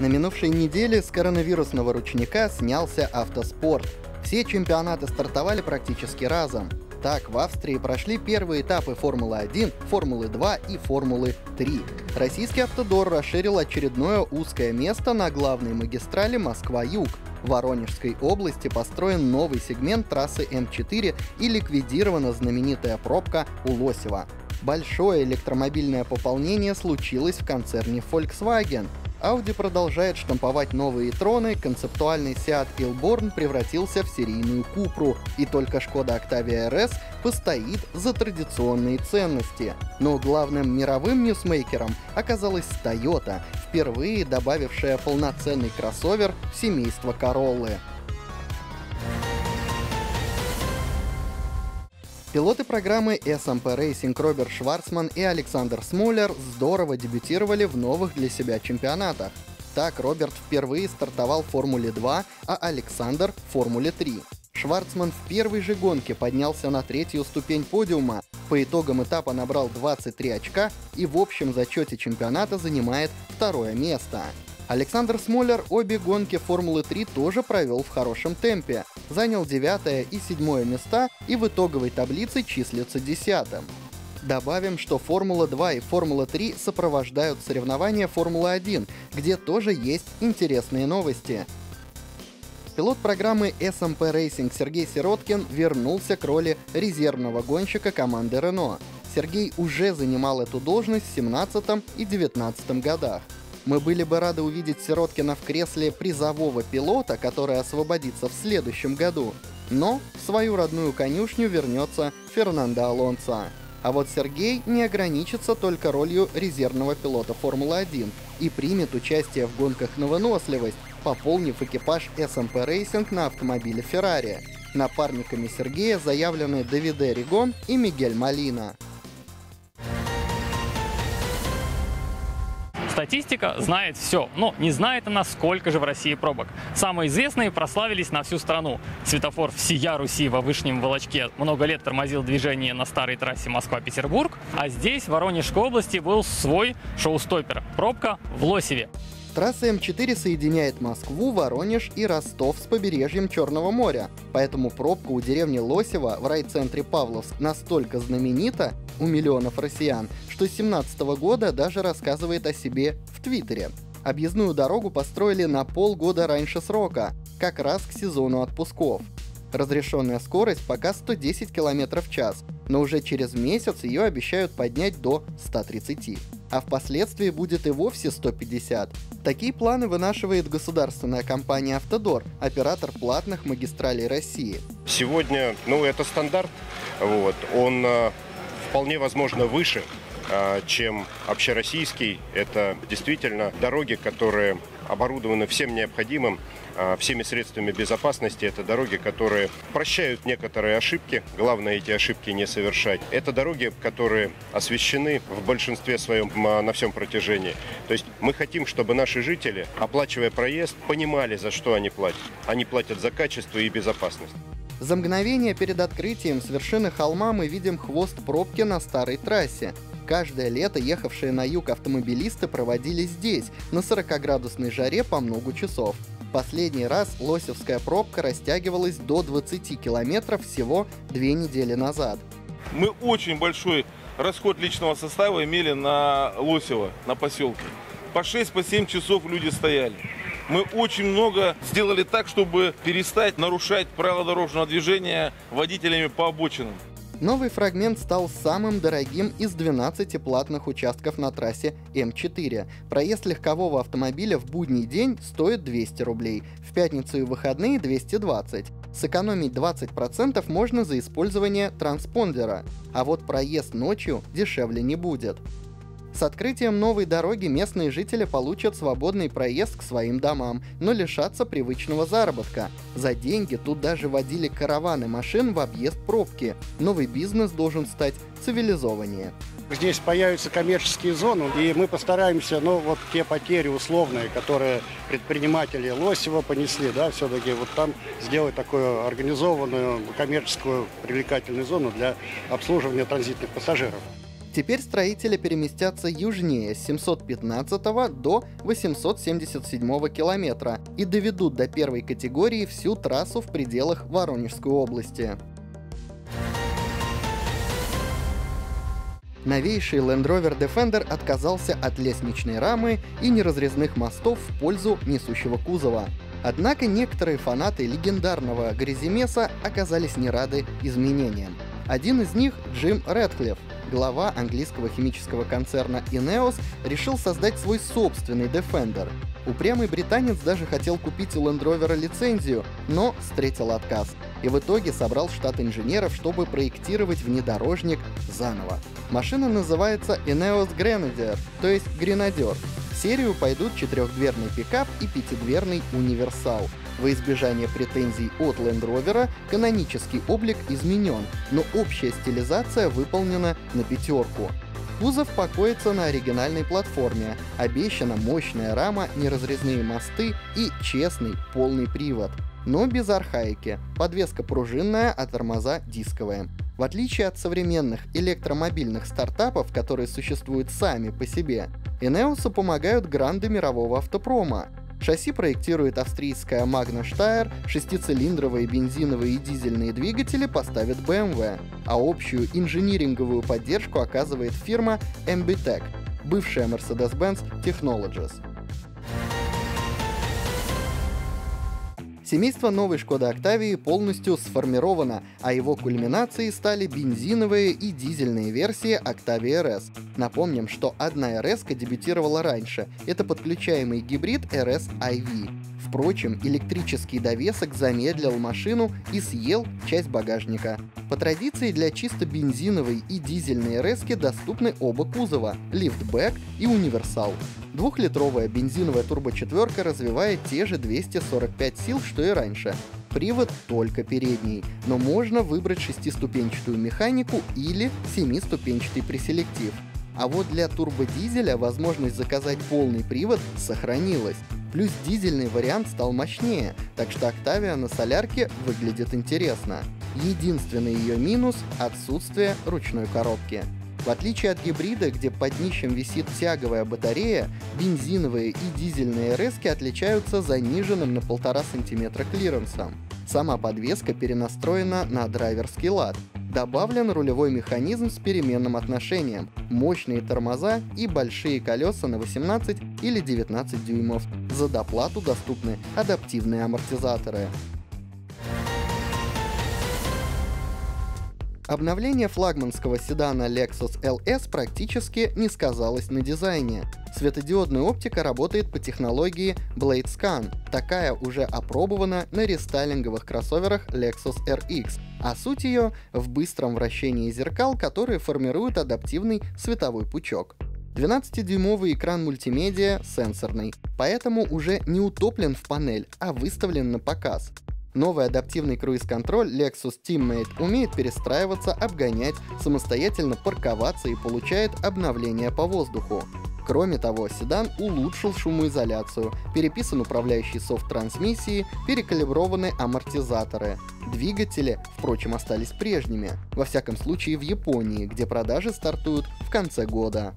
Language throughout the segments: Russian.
На минувшей неделе с коронавирусного ручника снялся автоспорт. Все чемпионаты стартовали практически разом. Так, в Австрии прошли первые этапы Формулы-1, Формулы-2 и Формулы-3. Российский автодор расширил очередное узкое место на главной магистрали Москва-Юг. В Воронежской области построен новый сегмент трассы М4 и ликвидирована знаменитая пробка у Лосева. Большое электромобильное пополнение случилось в концерне Volkswagen. Audi продолжает штамповать новые троны, концептуальный Seat Ilborn превратился в серийную Купру, и только Skoda Octavia RS постоит за традиционные ценности. Но главным мировым ньюсмейкером оказалась Toyota, впервые добавившая полноценный кроссовер в семейство Короллы. Пилоты программы SMP Racing Роберт Шварцман и Александр Смолер здорово дебютировали в новых для себя чемпионатах. Так, Роберт впервые стартовал в Формуле 2, а Александр — в Формуле 3. Шварцман в первой же гонке поднялся на третью ступень подиума, по итогам этапа набрал 23 очка и в общем зачете чемпионата занимает второе место. Александр Смолер обе гонки Формулы-3 тоже провел в хорошем темпе. Занял девятое и седьмое места и в итоговой таблице числится десятым. Добавим, что Формула-2 и Формула-3 сопровождают соревнования Формулы-1, где тоже есть интересные новости. Пилот программы SMP Racing Сергей Сироткин вернулся к роли резервного гонщика команды Renault. Сергей уже занимал эту должность в 2017 и 2019 годах. Мы были бы рады увидеть Сироткина в кресле призового пилота, который освободится в следующем году. Но в свою родную конюшню вернется Фернандо Алонсо. А вот Сергей не ограничится только ролью резервного пилота Формулы-1 и примет участие в гонках на выносливость, пополнив экипаж SMP Racing на автомобиле Ferrari. Напарниками Сергея заявлены Давиде Ригон и Мигель Малина. Статистика знает все, но не знает она, сколько же в России пробок. Самые известные прославились на всю страну. Светофор всея Руси во Вышнем Волочке много лет тормозил движение на старой трассе Москва-Петербург, а здесь, в Воронежской области, был свой шоу-стопер – пробка в Лосеве. Трасса М4 соединяет Москву, Воронеж и Ростов с побережьем Черного моря, поэтому пробка у деревни Лосева в райцентре Павловск настолько знаменита у миллионов россиян, что с 17 года даже рассказывает о себе в Твиттере. Объездную дорогу построили на полгода раньше срока, как раз к сезону отпусков. Разрешенная скорость пока 110 км в час, но уже через месяц ее обещают поднять до 130 а впоследствии будет и вовсе 150. Такие планы вынашивает государственная компания «Автодор», оператор платных магистралей России. Сегодня, ну, это стандарт, вот, он э, вполне возможно выше, э, чем общероссийский. Это действительно дороги, которые оборудованы всем необходимым, а, всеми средствами безопасности. Это дороги, которые прощают некоторые ошибки. Главное эти ошибки не совершать. Это дороги, которые освещены в большинстве своем а, на всем протяжении. То есть мы хотим, чтобы наши жители, оплачивая проезд, понимали, за что они платят. Они платят за качество и безопасность. За мгновение перед открытием с вершины холма мы видим хвост пробки на старой трассе. Каждое лето ехавшие на юг автомобилисты проводили здесь, на 40-градусной жаре по много часов. Последний раз Лосевская пробка растягивалась до 20 километров всего две недели назад. Мы очень большой расход личного состава имели на Лосево, на поселке. По 6-7 по часов люди стояли. Мы очень много сделали так, чтобы перестать нарушать правила дорожного движения водителями по обочинам. Новый фрагмент стал самым дорогим из 12 платных участков на трассе М4. Проезд легкового автомобиля в будний день стоит 200 рублей, в пятницу и выходные 220. Сэкономить 20% можно за использование транспондера, а вот проезд ночью дешевле не будет. С открытием новой дороги местные жители получат свободный проезд к своим домам, но лишатся привычного заработка. За деньги тут даже водили караваны машин в объезд пробки. Новый бизнес должен стать цивилизованнее. Здесь появятся коммерческие зоны, и мы постараемся, ну, вот те потери условные, которые предприниматели Лосева понесли, да, все-таки вот там сделать такую организованную коммерческую привлекательную зону для обслуживания транзитных пассажиров. Теперь строители переместятся южнее с 715 до 877 километра и доведут до первой категории всю трассу в пределах Воронежской области. Новейший Land Rover Defender отказался от лестничной рамы и неразрезных мостов в пользу несущего кузова. Однако некоторые фанаты легендарного Гряземеса оказались не рады изменениям. Один из них — Джим Рэдклифф, глава английского химического концерна Ineos, решил создать свой собственный Defender. Упрямый британец даже хотел купить у Land Rover лицензию, но встретил отказ. И в итоге собрал штат инженеров, чтобы проектировать внедорожник заново. Машина называется Ineos Grenadier, то есть Гренадер. Серию пойдут четырехдверный пикап и пятидверный универсал. Во избежание претензий от Land Rover канонический облик изменен, но общая стилизация выполнена на пятерку. Кузов покоится на оригинальной платформе, обещана мощная рама, неразрезные мосты и честный полный привод. Но без архаики. Подвеска пружинная, а тормоза дисковые. В отличие от современных электромобильных стартапов, которые существуют сами по себе, Инеусу помогают гранды мирового автопрома. Шасси проектирует австрийская Magna Steyr, шестицилиндровые бензиновые и дизельные двигатели поставит BMW, а общую инжиниринговую поддержку оказывает фирма MBTech, бывшая Mercedes-Benz Technologies. Семейство новой Шкода Октавии полностью сформировано, а его кульминацией стали бензиновые и дизельные версии Octavia RS. Напомним, что одна RS дебютировала раньше. Это подключаемый гибрид RS iV. Впрочем, электрический довесок замедлил машину и съел часть багажника. По традиции для чисто бензиновой и дизельной РС доступны оба кузова — лифтбэк и универсал. Двухлитровая бензиновая турбочетверка развивает те же 245 сил, что и раньше. Привод только передний, но можно выбрать шестиступенчатую механику или семиступенчатый преселектив. А вот для турбодизеля возможность заказать полный привод сохранилась. Плюс дизельный вариант стал мощнее, так что Octavia на солярке выглядит интересно. Единственный ее минус — отсутствие ручной коробки. В отличие от гибрида, где под днищем висит тяговая батарея, бензиновые и дизельные РСки отличаются заниженным на 1,5 см клиренсом. Сама подвеска перенастроена на драйверский лад. Добавлен рулевой механизм с переменным отношением, мощные тормоза и большие колеса на 18 или 19 дюймов. За доплату доступны адаптивные амортизаторы. Обновление флагманского седана Lexus LS практически не сказалось на дизайне. Светодиодная оптика работает по технологии Blade Scan. Такая уже опробована на рестайлинговых кроссоверах Lexus RX, а суть ее в быстром вращении зеркал, которые формируют адаптивный световой пучок. 12-дюймовый экран мультимедиа сенсорный, поэтому уже не утоплен в панель, а выставлен на показ. Новый адаптивный круиз-контроль Lexus Teammate умеет перестраиваться, обгонять, самостоятельно парковаться и получает обновления по воздуху. Кроме того, седан улучшил шумоизоляцию, переписан управляющий софт трансмиссии, перекалиброваны амортизаторы. Двигатели, впрочем, остались прежними, во всяком случае в Японии, где продажи стартуют в конце года.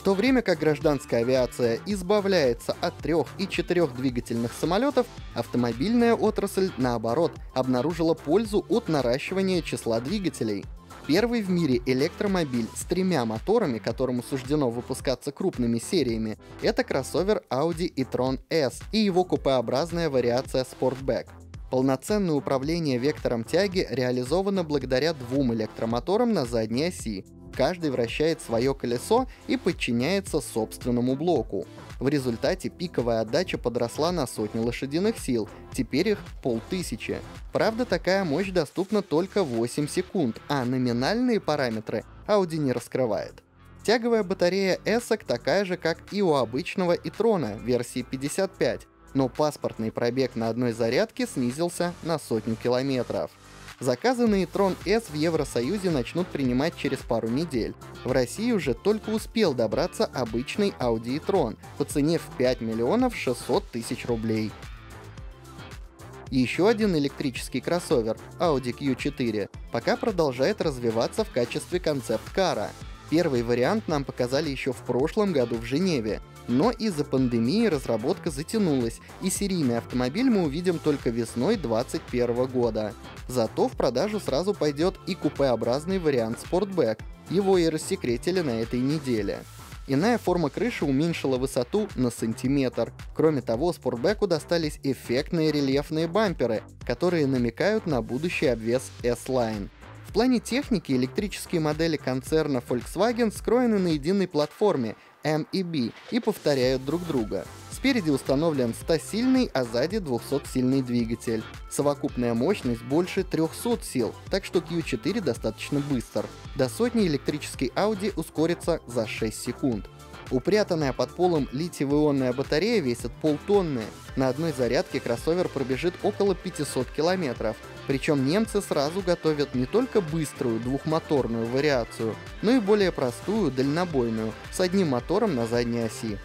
В то время как гражданская авиация избавляется от трех и четырех двигательных самолетов, автомобильная отрасль, наоборот, обнаружила пользу от наращивания числа двигателей. Первый в мире электромобиль с тремя моторами, которому суждено выпускаться крупными сериями, это кроссовер Audi e-tron S и его купеобразная вариация Sportback. Полноценное управление вектором тяги реализовано благодаря двум электромоторам на задней оси, Каждый вращает свое колесо и подчиняется собственному блоку. В результате пиковая отдача подросла на сотни лошадиных сил, теперь их полтысячи. Правда, такая мощь доступна только 8 секунд, а номинальные параметры Audi не раскрывает. Тяговая батарея ESOC такая же, как и у обычного e-трона версии 55, но паспортный пробег на одной зарядке снизился на сотню километров. На e-tron S в Евросоюзе начнут принимать через пару недель. В России уже только успел добраться обычный Audi e-tron по цене в 5 миллионов 600 тысяч рублей. Еще один электрический кроссовер Audi Q4 пока продолжает развиваться в качестве концепт-кара. Первый вариант нам показали еще в прошлом году в Женеве, но из-за пандемии разработка затянулась, и серийный автомобиль мы увидим только весной 2021 года. Зато в продажу сразу пойдет и купеобразный вариант Sportback. Его и рассекретили на этой неделе. Иная форма крыши уменьшила высоту на сантиметр. Кроме того, спортбеку достались эффектные рельефные бамперы, которые намекают на будущий обвес S-Line. В плане техники электрические модели концерна Volkswagen скроены на единой платформе M и B и повторяют друг друга. Спереди установлен 100-сильный, а сзади 200-сильный двигатель. Совокупная мощность больше 300 сил, так что Q4 достаточно быстр. До сотни электрический Audi ускорится за 6 секунд. Упрятанная под полом литиево-ионная батарея весит полтонны. На одной зарядке кроссовер пробежит около 500 километров. Причем немцы сразу готовят не только быструю двухмоторную вариацию, но и более простую дальнобойную с одним мотором на задней оси.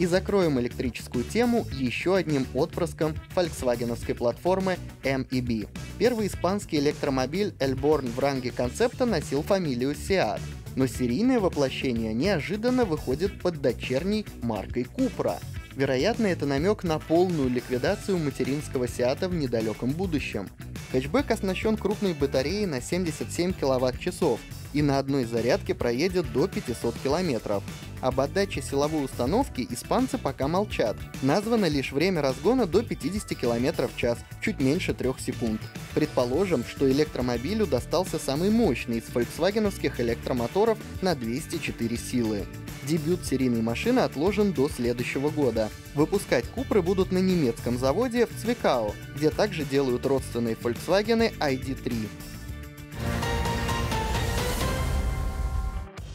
И закроем электрическую тему еще одним отпрыском фольксвагеновской платформы MEB. Первый испанский электромобиль Elborn в ранге концепта носил фамилию Seat, но серийное воплощение неожиданно выходит под дочерней маркой Cupra. Вероятно, это намек на полную ликвидацию материнского Сиата в недалеком будущем. Хэтчбэк оснащен крупной батареей на 77 кВт-часов и на одной зарядке проедет до 500 км. Об отдаче силовой установки испанцы пока молчат. Названо лишь время разгона до 50 км в час, чуть меньше 3 секунд. Предположим, что электромобилю достался самый мощный из фольксвагеновских электромоторов на 204 силы. Дебют серийной машины отложен до следующего года. Выпускать Купры будут на немецком заводе в Цвикау, где также делают родственные Volkswagen ID3.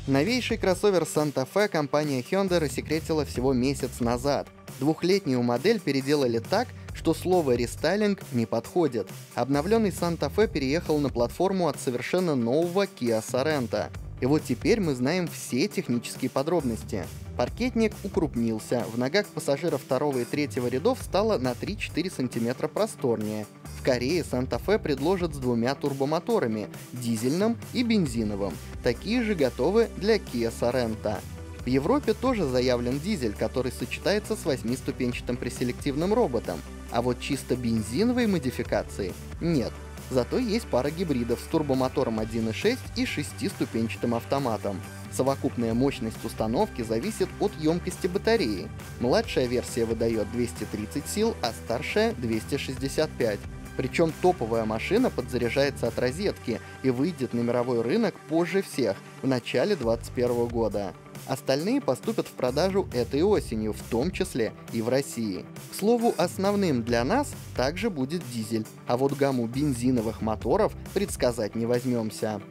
Новейший кроссовер Santa Fe компания Hyundai рассекретила всего месяц назад. Двухлетнюю модель переделали так, что слово «рестайлинг» не подходит. Обновленный Santa Fe переехал на платформу от совершенно нового Kia Sorento. И вот теперь мы знаем все технические подробности. Паркетник укрупнился, в ногах пассажиров второго и третьего рядов стало на 3-4 см просторнее. В Корее Санта-Фе предложат с двумя турбомоторами – дизельным и бензиновым. Такие же готовы для Kia Sorento. В Европе тоже заявлен дизель, который сочетается с восьмиступенчатым преселективным роботом, а вот чисто бензиновой модификации нет – Зато есть пара гибридов с турбомотором 1.6 и шестиступенчатым автоматом. Совокупная мощность установки зависит от емкости батареи. Младшая версия выдает 230 сил, а старшая 265. Причем топовая машина подзаряжается от розетки и выйдет на мировой рынок позже всех, в начале 2021 года. Остальные поступят в продажу этой осенью, в том числе и в России. К слову, основным для нас также будет дизель, а вот гамму бензиновых моторов предсказать не возьмемся.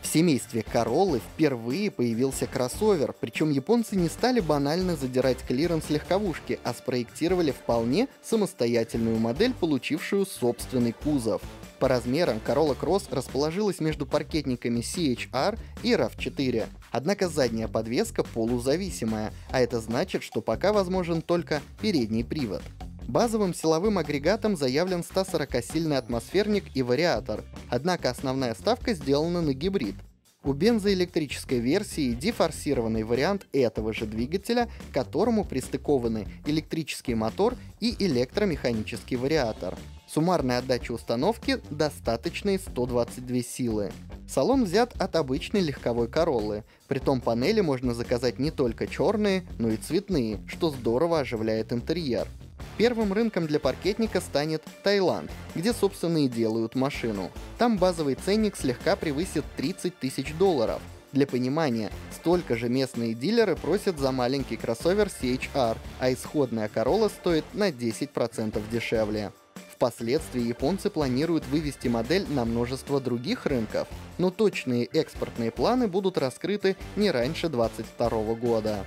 В семействе Короллы впервые появился кроссовер, причем японцы не стали банально задирать клиренс легковушки, а спроектировали вполне самостоятельную модель, получившую собственный кузов. По размерам Corolla Cross расположилась между паркетниками CHR и RAV4. Однако задняя подвеска полузависимая, а это значит, что пока возможен только передний привод. Базовым силовым агрегатом заявлен 140-сильный атмосферник и вариатор, однако основная ставка сделана на гибрид. У бензоэлектрической версии дефорсированный вариант этого же двигателя, к которому пристыкованы электрический мотор и электромеханический вариатор. Суммарная отдача установки достаточные 122 силы. Салон взят от обычной легковой Короллы, притом панели можно заказать не только черные, но и цветные, что здорово оживляет интерьер. Первым рынком для паркетника станет Таиланд, где, собственно, и делают машину. Там базовый ценник слегка превысит 30 тысяч долларов. Для понимания, столько же местные дилеры просят за маленький кроссовер CHR, а исходная Corolla стоит на 10% дешевле. Впоследствии японцы планируют вывести модель на множество других рынков, но точные экспортные планы будут раскрыты не раньше 2022 года.